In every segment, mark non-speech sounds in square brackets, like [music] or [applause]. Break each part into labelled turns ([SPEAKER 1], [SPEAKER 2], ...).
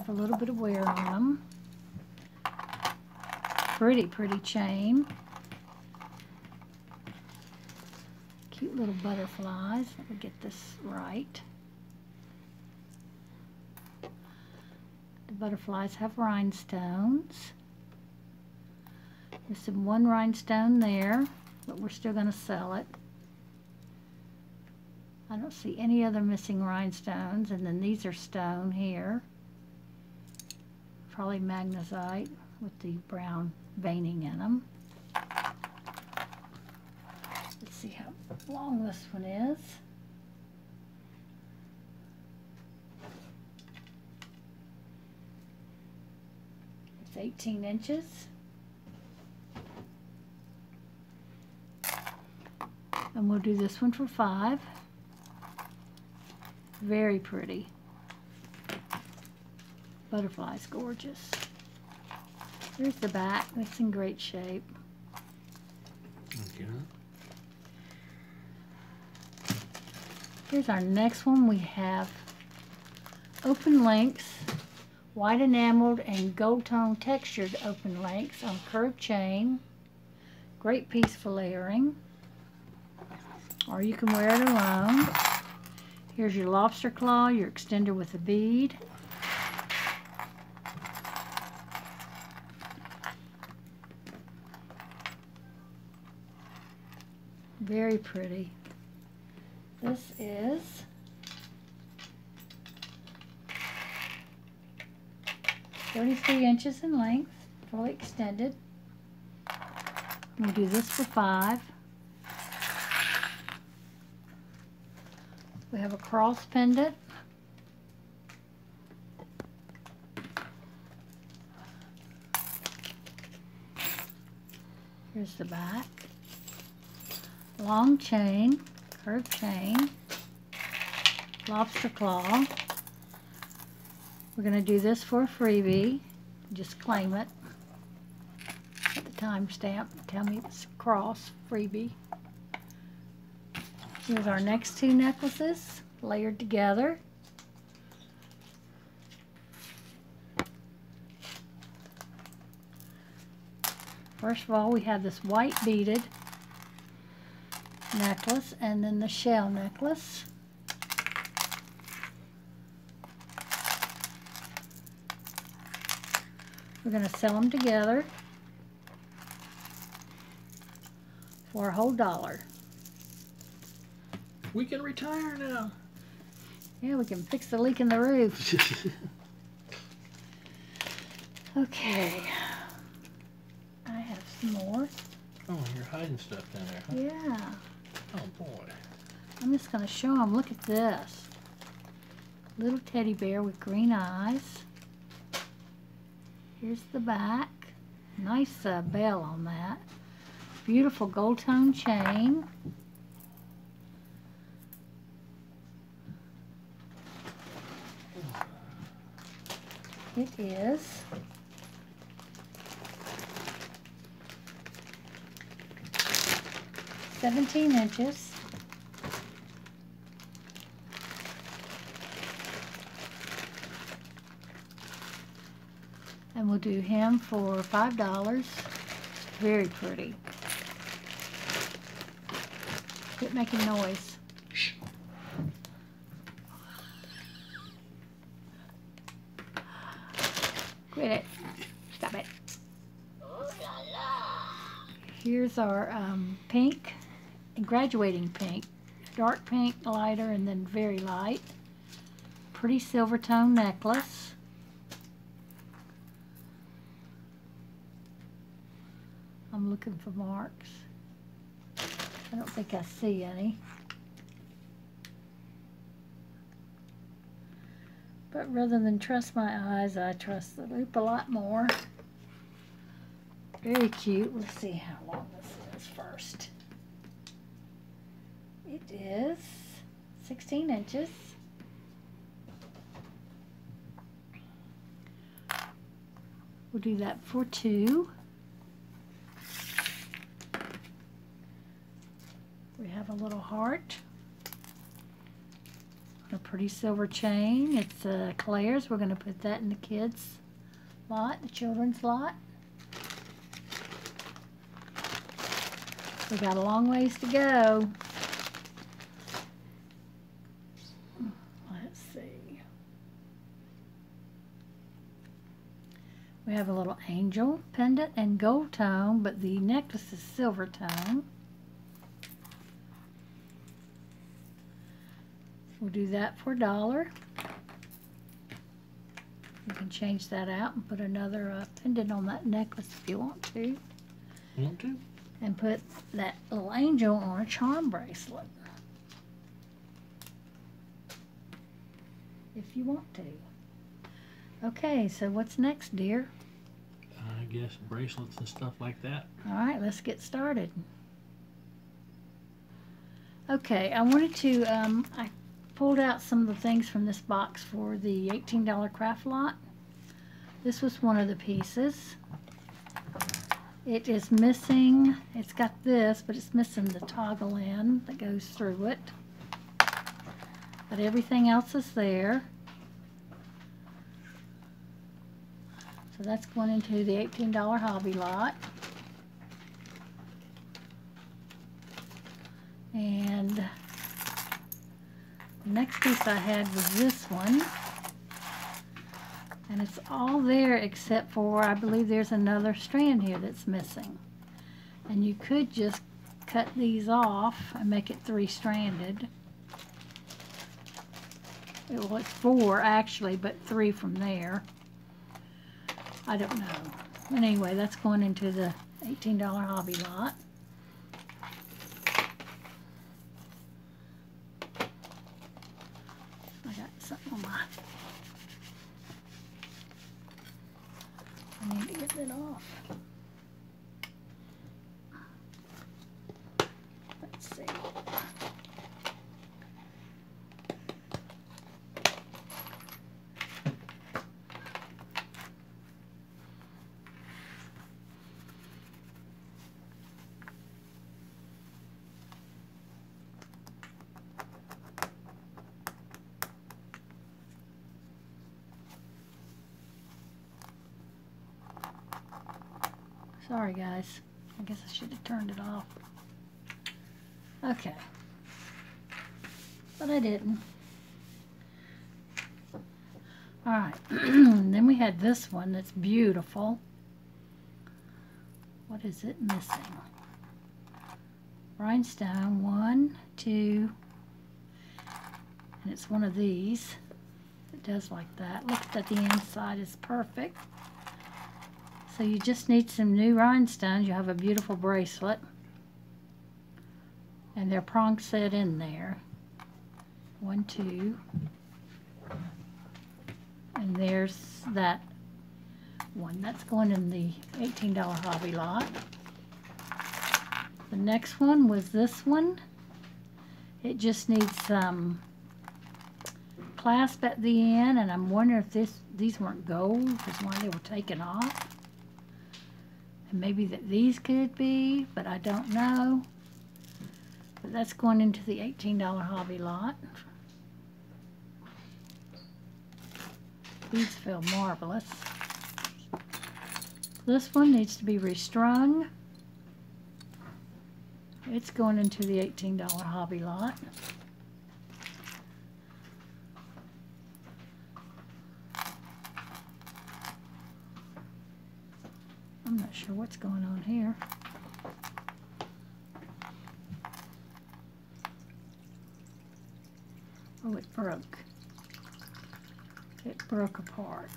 [SPEAKER 1] Have a little bit of wear on them. Pretty, pretty chain. Cute little butterflies. Let me get this right. The butterflies have rhinestones. There's some one rhinestone there, but we're still going to sell it. I don't see any other missing rhinestones, and then these are stone here. Probably magnesite with the brown veining in them. Let's see how long this one is. It's 18 inches. And we'll do this one for five. Very pretty. Butterfly's gorgeous. Here's the back. It's in great shape.
[SPEAKER 2] Okay.
[SPEAKER 1] Here's our next one. We have open links, white enameled and gold tone textured open links on curved chain. Great piece for layering. Or you can wear it alone. Here's your lobster claw, your extender with a bead. Very pretty. This is thirty-three inches in length, fully extended. We'll do this for five. We have a cross pendant. Here's the back. Long chain, curved chain, lobster claw. We're going to do this for a freebie. Just claim it. At the timestamp, tell me it's cross freebie. Here's our next two necklaces layered together. First of all, we have this white beaded necklace and then the shell necklace. We're going to sell them together for a whole dollar.
[SPEAKER 2] We can retire now.
[SPEAKER 1] Yeah, we can fix the leak in the roof. [laughs] Okay. I have some more.
[SPEAKER 2] oh, you're hiding stuff down there, huh?
[SPEAKER 1] Yeah.
[SPEAKER 2] Oh boy.
[SPEAKER 1] I'm just going to show them. Look at this. Little teddy bear with green eyes. Here's the back. Nice uh, bell on that. Beautiful gold tone chain. It is seventeen inches. And we'll do him for five dollars. Very pretty. Quit making noise. Quit it. Stop it. Here's our um, pink, graduating pink. Dark pink, lighter, and then very light. Pretty silver tone necklace. I'm looking for marks. I don't think I see any. But rather than trust my eyes, I trust the loupe a lot more. Very cute. Let's see how long this is first. It is 16 inches. We'll do that for two. We have a little heart. To pretty silver chain. It's uh, Claire's. We're going to put that in the kids' lot, the children's lot. We got a long ways to go. Let's see. We have a little angel pendant and gold tone, but the necklace is silver tone. We'll do that for a dollar. You can change that out and put another uh, pendant on that necklace if you want to.
[SPEAKER 2] Want to?
[SPEAKER 1] And put that little angel on a charm bracelet. If you want to. Okay, so what's next, dear?
[SPEAKER 2] Guess bracelets and stuff like that.
[SPEAKER 1] All right, let's get started. Okay, I wanted to, um, I pulled out some of the things from this box for the $18 craft lot. This was one of the pieces. It is missing, it's got this, but it's missing the toggle end that goes through it. But everything else is there. So that's going into the $18 hobby lot. And the next piece I had was this one. And it's all there except for, I believe there's another strand here that's missing. And you could just cut these off and make it three-stranded. Well, it's four actually, but three from there. I don't know. But anyway, that's going into the $18 hobby lot. I got something on my... I need to get it off. Let's see. Sorry, guys. I guess I should have turned it off. Okay. But I didn't. Alright. [clears throat] then we had this one that's beautiful. What is it missing? Rhinestone. One, two, and it's one of these. It does like that. Look at the inside is perfect. So you just need some new rhinestones. You have a beautiful bracelet. And they're prong set in there. One, two. And there's that one. That's going in the $18 hobby lot. The next one was this one. It just needs some clasp at the end, and I'm wondering if this these weren't gold, because why they were taken off. And maybe that these could be, but I don't know. But that's going into the $18 hobby lot. These feel marvelous. This one needs to be restrung. It's going into the $18 hobby lot. I'm not sure what's going on here. Oh, it broke. It broke apart.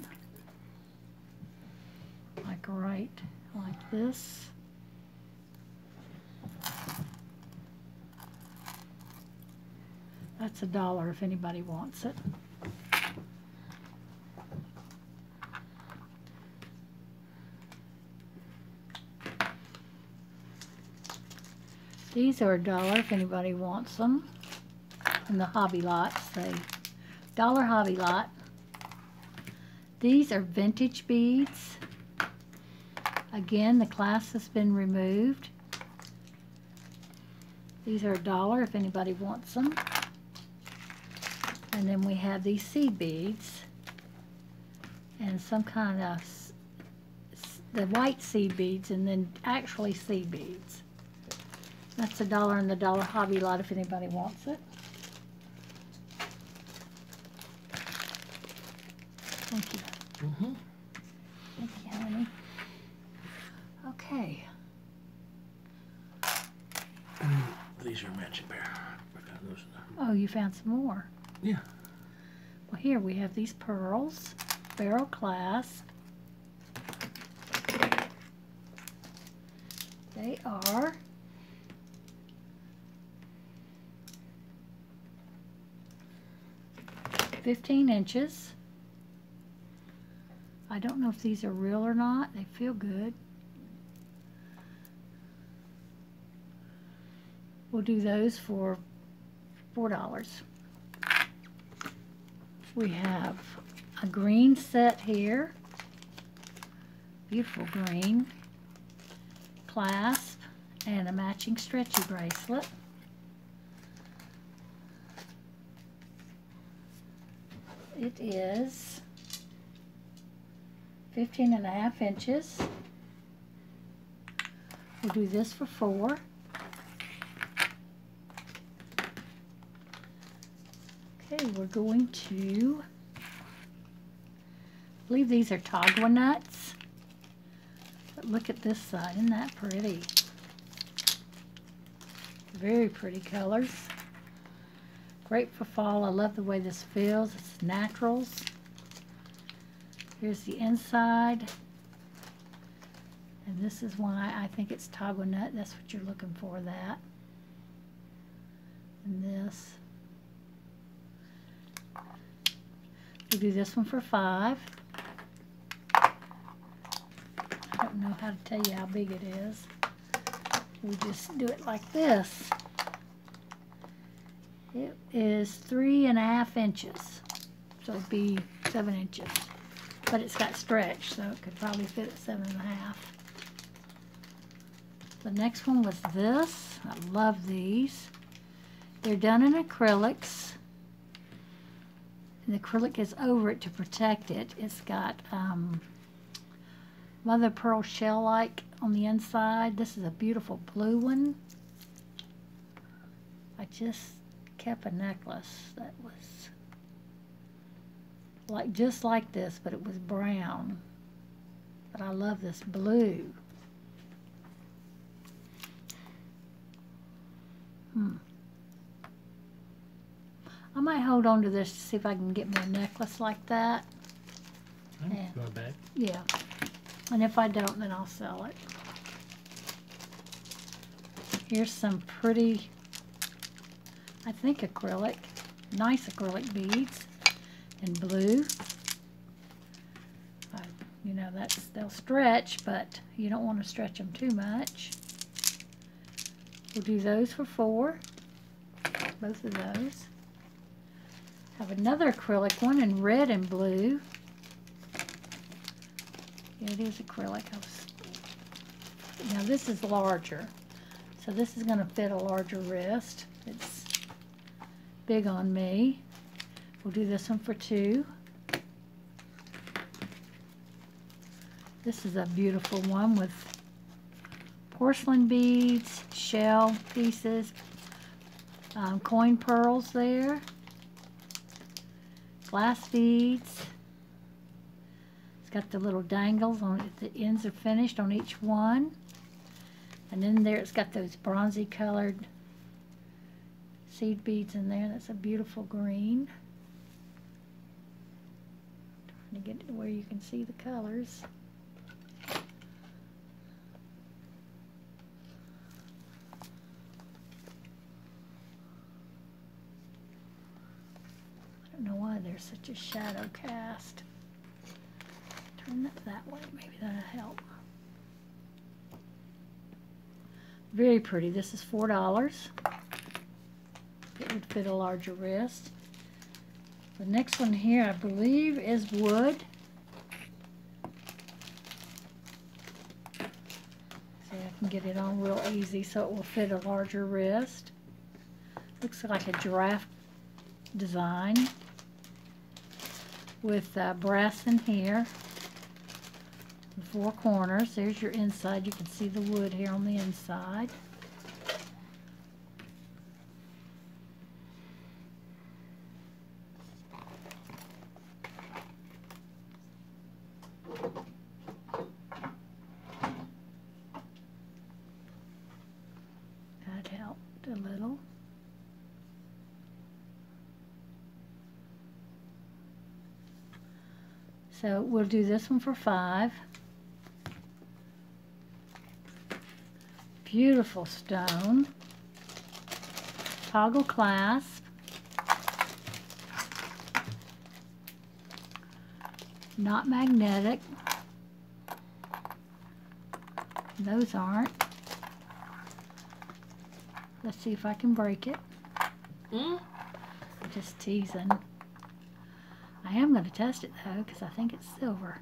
[SPEAKER 1] Like right like this. That's a dollar if anybody wants it. These are a dollar if anybody wants them. In the hobby lot, say dollar hobby lot. These are vintage beads. Again, the clasp has been removed. These are a dollar if anybody wants them. And then we have these seed beads and some kind of the white seed beads and then actually seed beads. That's a dollar in the Dollar Hobby Lot if anybody wants it. Thank you.
[SPEAKER 2] Mm-hmm.
[SPEAKER 1] Thank you, honey. Okay.
[SPEAKER 2] These are a matching pair. I found those.
[SPEAKER 1] Oh, you found some more.
[SPEAKER 2] Yeah.
[SPEAKER 1] Well, here we have these pearls, barrel clasp. They are fifteen inches. I don't know if these are real or not. They feel good. We'll do those for four dollars. We have a green set here. Beautiful green. Clasp and a matching stretchy bracelet. It is 15 and a half inches. We'll do this for four. Okay, we're going to, I believe these are Tagua nuts. But look at this side, isn't that pretty? Very pretty colors. Great for fall. I love the way this feels. It's naturals. Here's the inside. And this is why I think it's Tagua nut. That's what you're looking for, that. And this. We'll do this one for five. I don't know how to tell you how big it is. We just do it like this. It is three and a half inches. So it'd be seven inches. But it's got stretch, so it could probably fit at seven and a half. The next one was this. I love these. They're done in acrylics. And the acrylic is over it to protect it. It's got um, mother pearl shell-like on the inside. This is a beautiful blue one. I just kept a necklace that was like just like this, but it was brown. But I love this blue. Hmm. I might hold on to this to see if I can get me a necklace like that. Yeah.
[SPEAKER 2] Going back.
[SPEAKER 1] Yeah. And if I don't, then I'll sell it. Here's some pretty, I think acrylic, nice acrylic beads in blue. Uh, You know, that's, they'll stretch, but you don't want to stretch them too much. We'll do those for four, both of those. Have another acrylic one in red and blue. It is acrylic. Now this is larger, so this is going to fit a larger wrist. It's big on me. We'll do this one for two. This is a beautiful one with porcelain beads, shell pieces, um, coin pearls there, glass beads. It's got the little dangles on it. The ends are finished on each one. And then there it's got those bronzy colored seed beads in there. That's a beautiful green. Trying to get to where you can see the colors. I don't know why there's such a shadow cast. Turn that that way, maybe that'll help. Very pretty. This is four dollars. It would fit a larger wrist. The next one here, I believe, is wood. See, I can get it on real easy so it will fit a larger wrist. Looks like a giraffe design. with uh, brass in here. The four corners. There's your inside. You can see the wood here on the inside. That helped a little. So we'll do this one for five. Beautiful stone. Toggle clasp. Not magnetic. Those aren't. Let's see if I can break it.
[SPEAKER 2] Mm?
[SPEAKER 1] Just teasing. I am going to test it though because I think it's silver.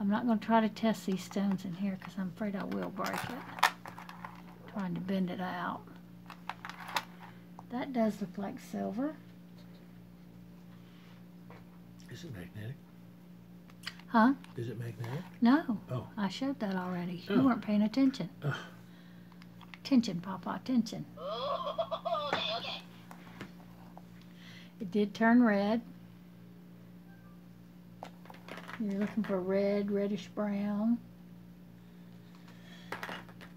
[SPEAKER 1] I'm not going to try to test these stones in here because I'm afraid I will break it. Trying to bend it out. That does look like silver.
[SPEAKER 2] Is it magnetic?
[SPEAKER 1] Huh?
[SPEAKER 2] Is it magnetic?
[SPEAKER 1] No.
[SPEAKER 2] Oh.
[SPEAKER 1] I showed that already.
[SPEAKER 2] Oh.
[SPEAKER 1] You weren't paying attention. Attention, Papa, attention. [laughs]
[SPEAKER 3] okay, okay.
[SPEAKER 1] It did turn red. You're looking for red, reddish brown.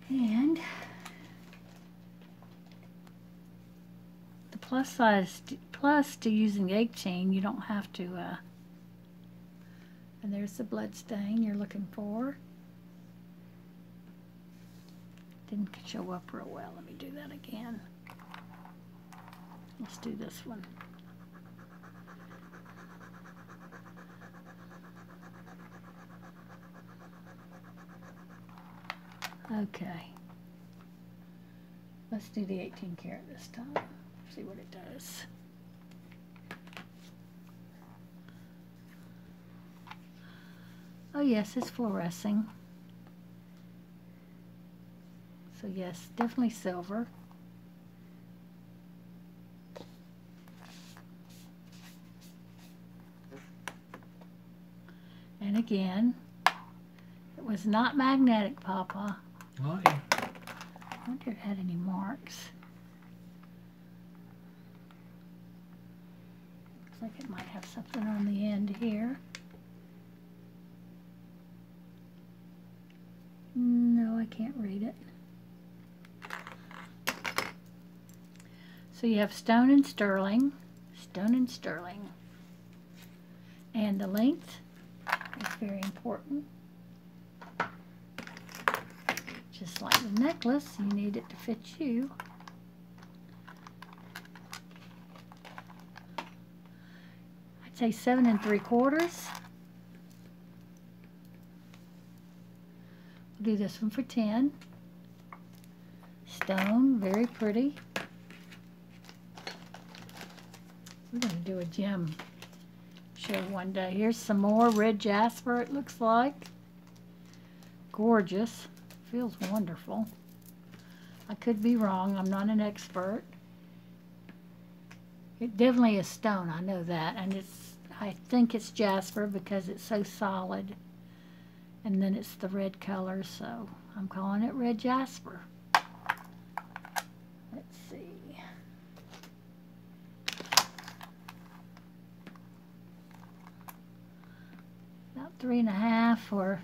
[SPEAKER 1] And the plus size, plus to using egg chain, you don't have to, uh, and there's the blood stain you're looking for. Didn't show up real well. Let me do that again. Let's do this one. Okay. Let's do the 18 karat this time. See what it does. Oh yes, it's fluorescing. So yes, definitely silver. And again, it was not magnetic, Papa.
[SPEAKER 2] Oh, yeah.
[SPEAKER 1] I wonder if it had any marks. Looks like it might have something on the end here. No, I can't read it. So you have stone and sterling, stone and sterling. And the length is very important. Just like the necklace, you need it to fit you. I'd say seven and three quarters. We'll do this one for 10. Stone, very pretty. We're going to do a gem show one day. Here's some more red jasper, it looks like. Gorgeous. Feels wonderful. I could be wrong. I'm not an expert. It definitely is stone. I know that. And it's, I think it's jasper because it's so solid. And then it's the red color, so I'm calling it red jasper. Let's see. About three and a half or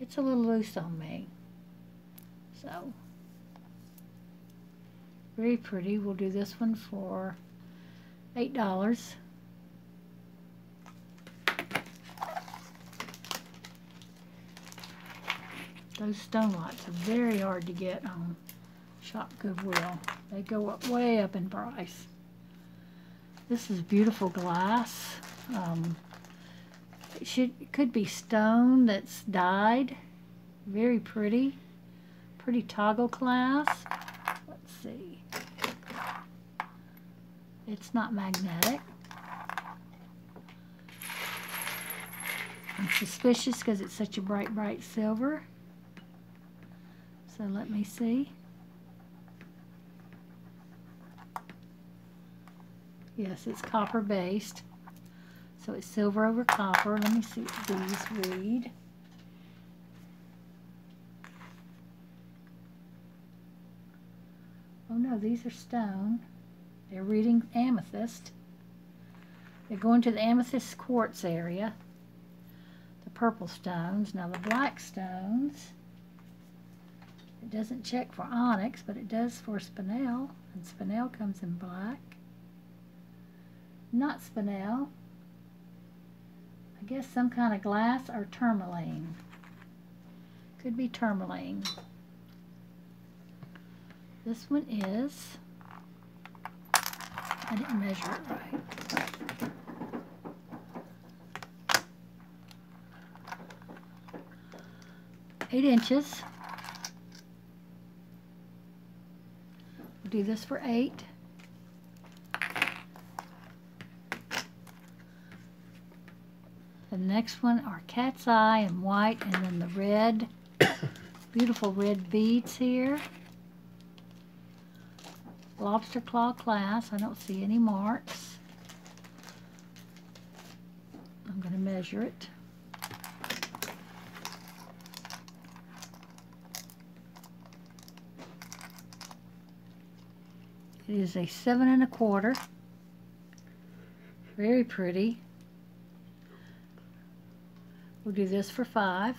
[SPEAKER 1] it's a little loose on me. So very pretty. We'll do this one for eight dollars. Those stone lots are very hard to get on Shop Goodwill. They go up way up in price. This is beautiful glass. Um, it should could be stone that's dyed. Very pretty. Pretty toggle clasp. Let's see. It's not magnetic. I'm suspicious because it's such a bright, bright silver. So let me see. Yes, it's copper based. So it's silver over copper. Let me see what these read. Oh no, these are stone. They're reading amethyst. They're going to the amethyst quartz area. The purple stones. Now the black stones. It doesn't check for onyx, but it does for spinel. And spinel comes in black. Not spinel. I guess some kind of glass or tourmaline. Could be tourmaline. This one is, I didn't measure it right. Eight inches. We'll do this for eight. The next one are cat's eye and white and then the red, [coughs] beautiful red beads here. Lobster claw class, I don't see any marks. I'm going to measure it. It is a seven and a quarter. Very pretty. We'll do this for five.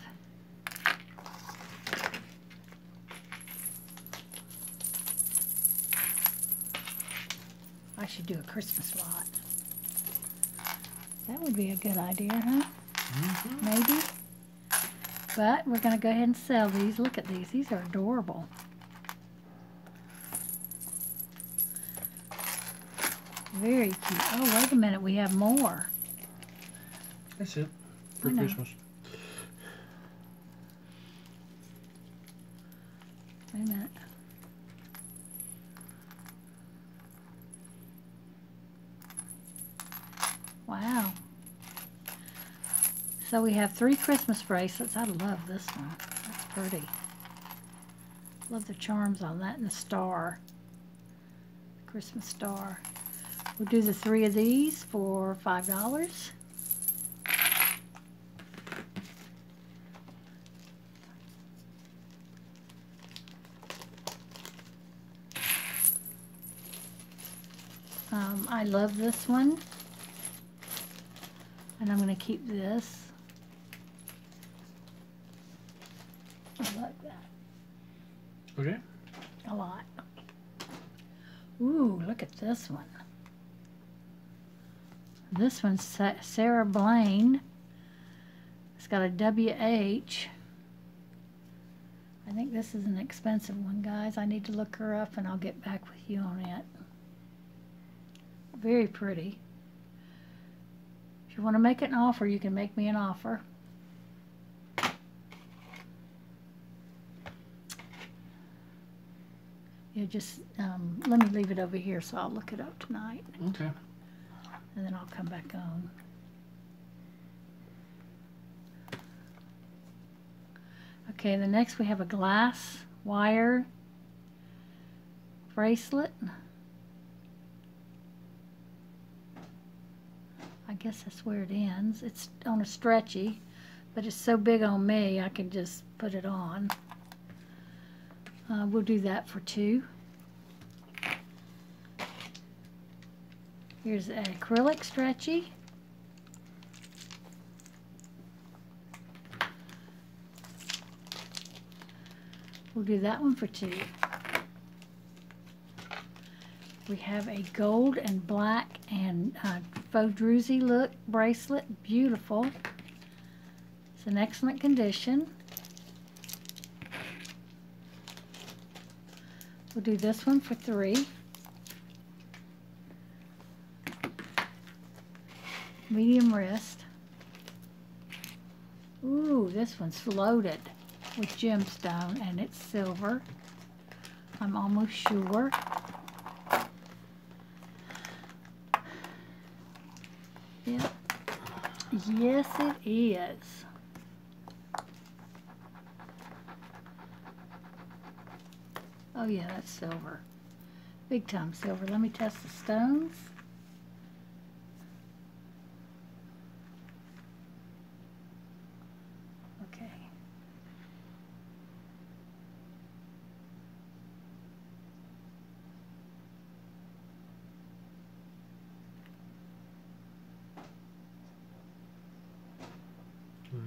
[SPEAKER 1] I should do a Christmas lot. That would be a good idea, huh?
[SPEAKER 2] Mhm.
[SPEAKER 1] Maybe. But we're going to go ahead and sell these. Look at these. These are adorable. Very cute. Oh, wait a minute. We have more.
[SPEAKER 2] That's it for Christmas.
[SPEAKER 1] Wait a minute. Wow. So we have three Christmas bracelets. I love this one. That's pretty. Love the charms on that and the star. Christmas star. We'll do the three of these for $5. Um, I love this one. And I'm going to keep this. I like that
[SPEAKER 2] Okay.
[SPEAKER 1] a lot. Ooh, look at this one. This one's Sarah Blaine. It's got a WH. I think this is an expensive one, guys. I need to look her up and I'll get back with you on it. Very pretty. If you want to make an offer, you can make me an offer. Yeah, just um, let me leave it over here so I'll look it up tonight
[SPEAKER 2] Okay.
[SPEAKER 1] and then I'll come back on. Okay, the next we have a glass wire bracelet. I guess that's where it ends. It's on a stretchy, but it's so big on me I can just put it on. Uh, we'll do that for two. Here's an acrylic stretchy. We'll do that one for two. We have a gold and black and uh, faux druzy look bracelet. Beautiful. It's in excellent condition. We'll do this one for three. Medium wrist. Ooh, this one's loaded with gemstone and it's silver. I'm almost sure. Yep. Yes, it is. Oh yeah, that's silver. Big time silver. Let me test the stones. Okay.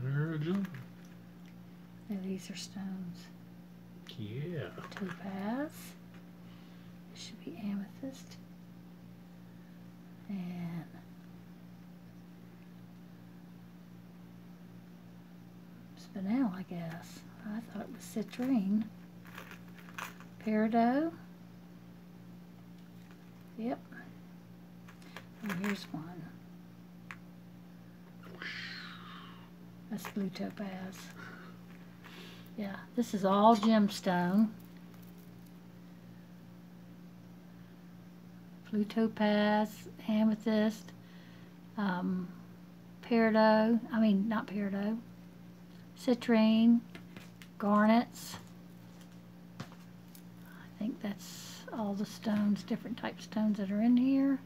[SPEAKER 2] There it is.
[SPEAKER 1] Stones.
[SPEAKER 2] Yeah.
[SPEAKER 1] Topaz. This should be amethyst. And spinel, I guess. I thought it was citrine. Peridot. Yep. Oh, here's one. That's blue topaz. Yeah, this is all gemstone. Blue topaz, amethyst, um, peridot, I mean, not peridot, citrine, garnets. I think that's all the stones, different type of stones that are in here.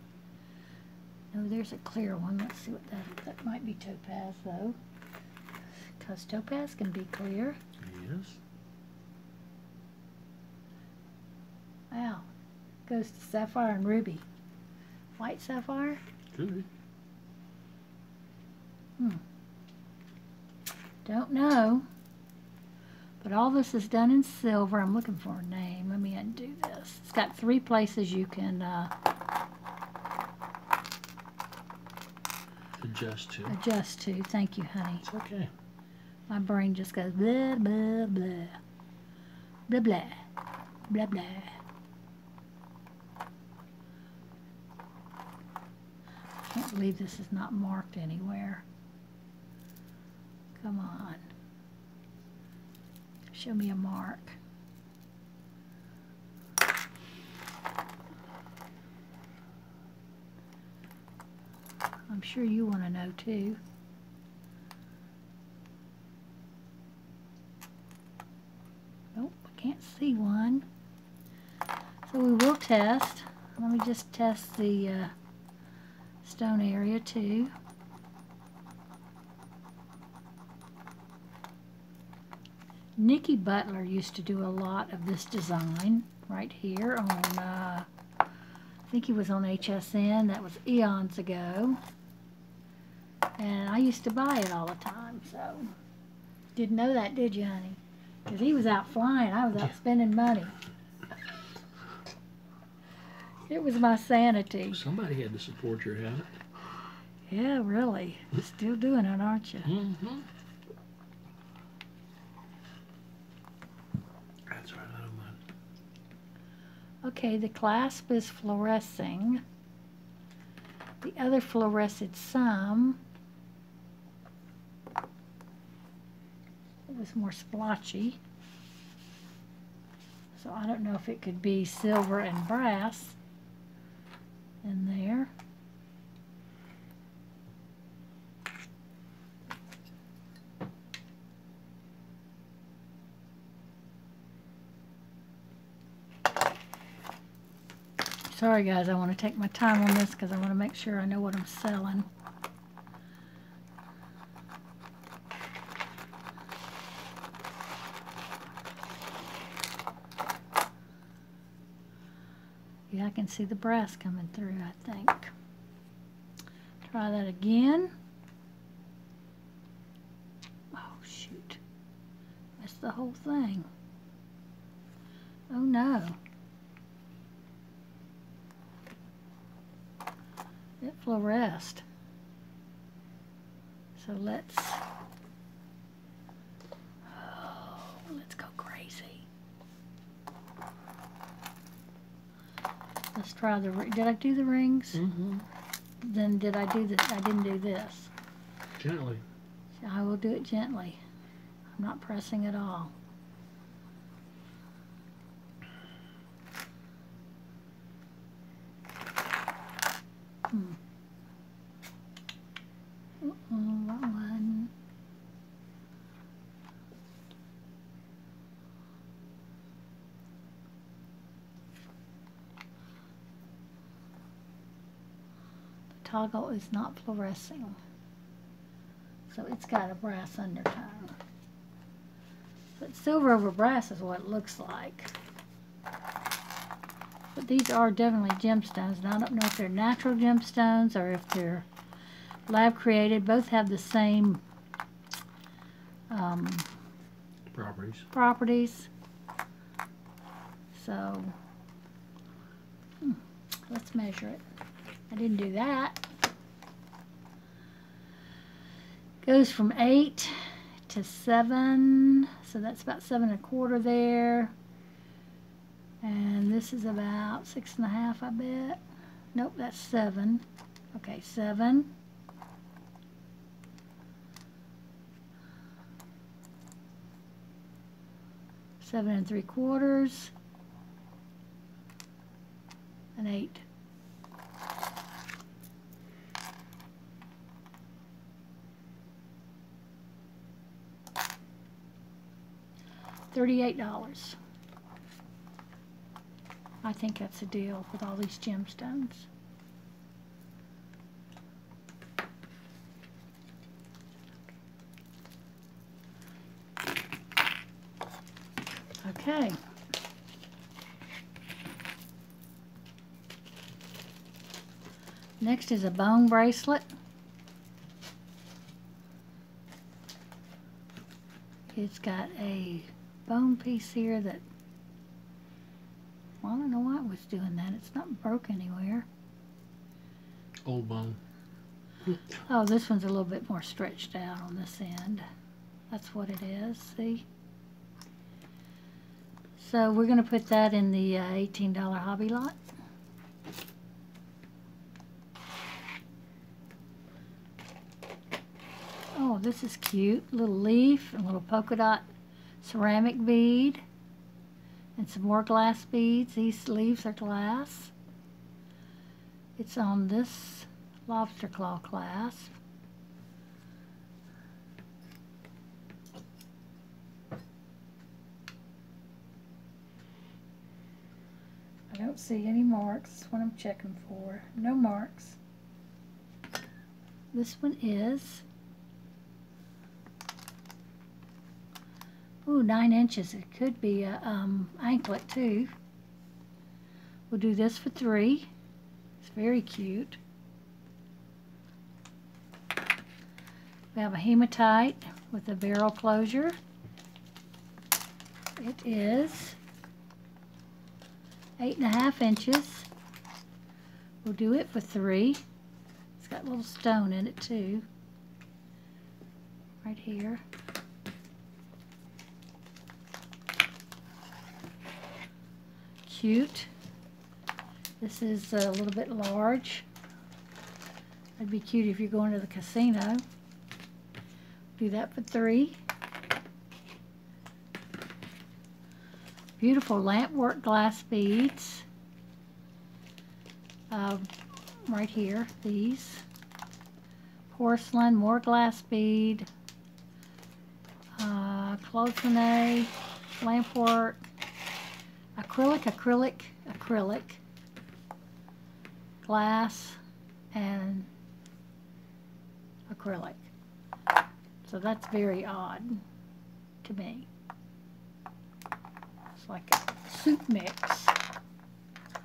[SPEAKER 1] Oh, there's a clear one. Let's see what that, that might be topaz though. Because topaz can be clear.
[SPEAKER 2] Yes.
[SPEAKER 1] Wow. Goes to sapphire and ruby. White sapphire?
[SPEAKER 2] Could be.
[SPEAKER 1] Don't know. But all this is done in silver. I'm looking for a name. Let me undo this. It's got three places you can uh,
[SPEAKER 2] Adjust to.
[SPEAKER 1] adjust to. Thank you, honey.
[SPEAKER 2] It's okay.
[SPEAKER 1] My brain just goes blah, blah, blah. Blah, blah. Blah, blah. I can't believe this is not marked anywhere. Come on. Show me a mark. I'm sure you want to know too. Nope, I can't see one. So we will test. Let me just test the uh, stone area too. Nicky Butler used to do a lot of this design right here on, uh, I think he was on HSN. That was eons ago. And I used to buy it all the time, so. Didn't know that, did you, honey? Because he was out flying. I was out spending money. It was my sanity.
[SPEAKER 2] Somebody had to support your habit.
[SPEAKER 1] Yeah, really. Still doing it, aren't you?
[SPEAKER 2] Mm-hmm. That's right, I don't mind.
[SPEAKER 1] Okay, the clasp is fluorescing. The other fluoresced some. It was more splotchy. So I don't know if it could be silver and brass in there. Sorry guys, I want to take my time on this because I want to make sure I know what I'm selling. Yeah, I can see the brass coming through, I think. Try that again. Oh, shoot. That's the whole thing. Oh, no. It fluoresced. So let's, oh, let's go crazy. Let's try the, ring. did I do the rings?
[SPEAKER 2] Mm-hmm.
[SPEAKER 1] Then did I do the, I didn't do this.
[SPEAKER 2] Gently.
[SPEAKER 1] I will do it gently. I'm not pressing at all. Hmm. Uh-oh, wrong one. Toggle is not fluorescing. So it's got a brass undertone. But silver over brass is what it looks like. But these are definitely gemstones, and I don't know if they're natural gemstones or if they're lab created. Both have the same um,
[SPEAKER 2] Properties.
[SPEAKER 1] properties. So, hmm, let's measure it. I didn't do that. Goes from eight to seven, so that's about seven and a quarter there. And this is about six and a half, I bet. Nope, that's seven. Okay, seven. Seven and three quarters. And eight. Thirty-eight dollars. I think that's a deal with all these gemstones. Okay. Next is a bone bracelet. It's got a bone piece here that well, I don't know why it was doing that. It's not broke anywhere.
[SPEAKER 2] Old bone.
[SPEAKER 1] Oh, this one's a little bit more stretched out on this end. That's what it is, see? So we're going to put that in the uh, $18 hobby lot. Oh, this is cute. Little leaf, a little polka dot ceramic bead, and some more glass beads. These leaves are glass. It's on this lobster claw clasp. I don't see any marks. That's what I'm checking for. No marks. This one is Ooh, nine inches. It could be a um, anklet too. We'll do this for three. It's very cute. We have a hematite with a barrel closure. It is eight and a half inches. We'll do it for three. It's got a little stone in it too. Right here. Cute. This is a little bit large. That'd be cute if you're going to the casino. Do that for three. Beautiful lampwork glass beads. Uh, right here, these. Porcelain, more glass bead. Uh, cloisonne, lampwork. Acrylic, acrylic, acrylic. Glass and acrylic. So that's very odd to me. It's like a soup mix.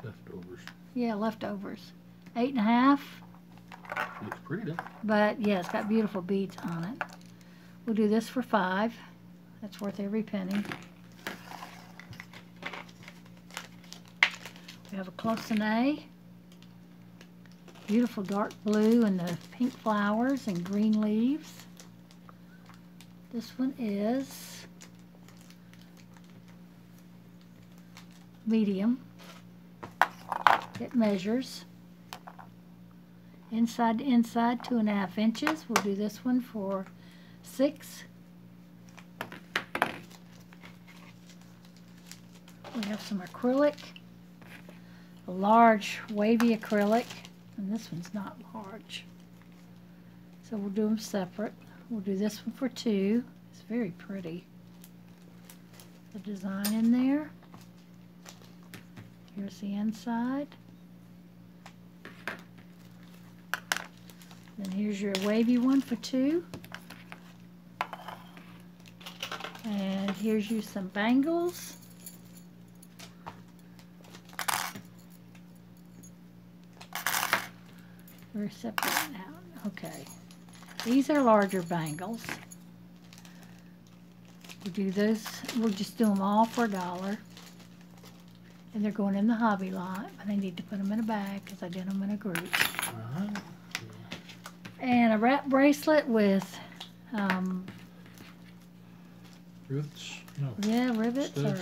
[SPEAKER 2] Leftovers.
[SPEAKER 1] Yeah, leftovers. Eight and a half,
[SPEAKER 2] Looks pretty though.
[SPEAKER 1] but yeah, it's got beautiful beads on it. We'll do this for five. That's worth every penny. We have a cloisonne. Beautiful dark blue and the pink flowers and green leaves. This one is medium. It measures inside to inside two and a half inches. We'll do this one for six. We have some acrylic, large wavy acrylic, and this one's not large. So we'll do them separate. We'll do this one for two. It's very pretty. The design in there. Here's the inside. And here's your wavy one for two. And here's you some bangles. We're separating out. Okay. These are larger bangles. We do those, we'll just do them all for a dollar. And they're going in the hobby lot, but I need to put them in a bag because I did them in a group.
[SPEAKER 2] Uh-huh.
[SPEAKER 1] And a wrap bracelet with, um,
[SPEAKER 2] Roots, no,
[SPEAKER 1] yeah, rivets or,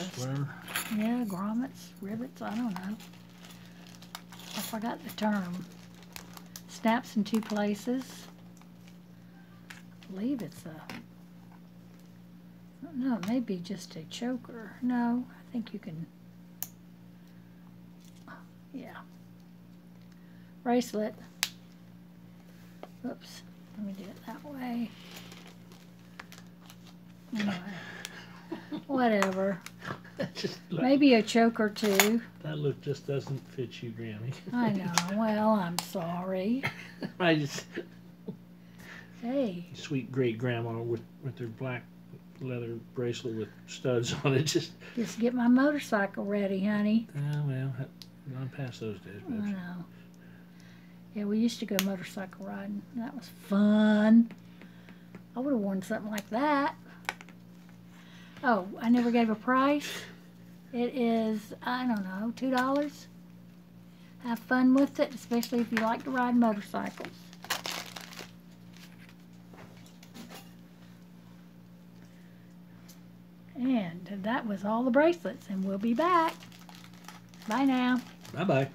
[SPEAKER 1] yeah, grommets, rivets, I don't know. I forgot the term. Snaps in two places. I believe it's a, no, it may be just a choker. No, I think you can, yeah. Bracelet. Oops, let me do it that way. Anyway, [laughs] Whatever. [laughs] Maybe a choker too.
[SPEAKER 2] that look just doesn't fit you, Grammy. [laughs]
[SPEAKER 1] I know. Well, I'm sorry. [laughs]
[SPEAKER 2] I just
[SPEAKER 1] Hey,
[SPEAKER 2] sweet great grandma with with her black leather bracelet with studs on it. Just
[SPEAKER 1] just get my motorcycle ready, honey.
[SPEAKER 2] ah well, gone past those days,
[SPEAKER 1] I know. Yeah, we used to go motorcycle riding. That was fun. I would have worn something like that. Oh, I never gave a price. It is, I don't know, two dollars. Have fun with it, especially if you like to ride motorcycles. And that was all the bracelets, and we'll be back. Bye now.
[SPEAKER 2] Bye bye.